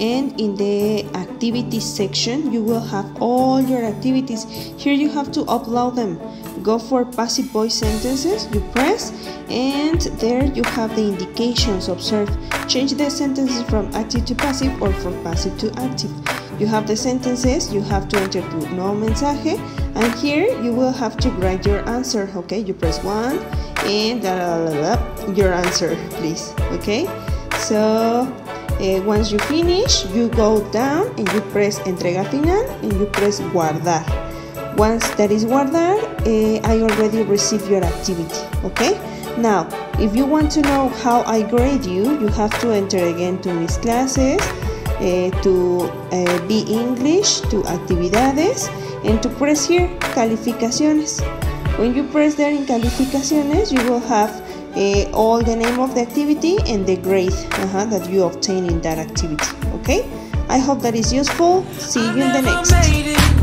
and in the activities section you will have all your activities. Here you have to upload them. Go for passive voice sentences, you press and there you have the indications observe. Change the sentences from active to passive or from passive to active. You have the sentences, you have to enter to no mensaje, and here you will have to write your answer. Okay, you press one and da, da, da, your answer, please. Okay, so uh, once you finish, you go down and you press entrega final and you press guardar. Once that is guardar, uh, I already received your activity. Okay, now if you want to know how I grade you, you have to enter again to mis classes. Uh, to uh, be English, to actividades, and to press here calificaciones. When you press there in calificaciones, you will have uh, all the name of the activity and the grade uh-huh, that you obtain in that activity. Okay? I hope that is useful. See you in the next.